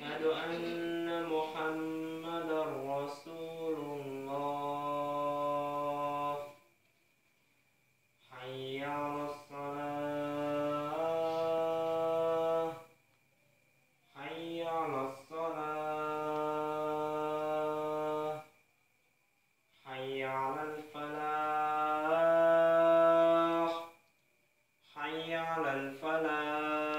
أشهد أن محمدا رسول الله. حي على الصلاة. حي على الصلاة. حي على الفلاح. حي على الفلاح.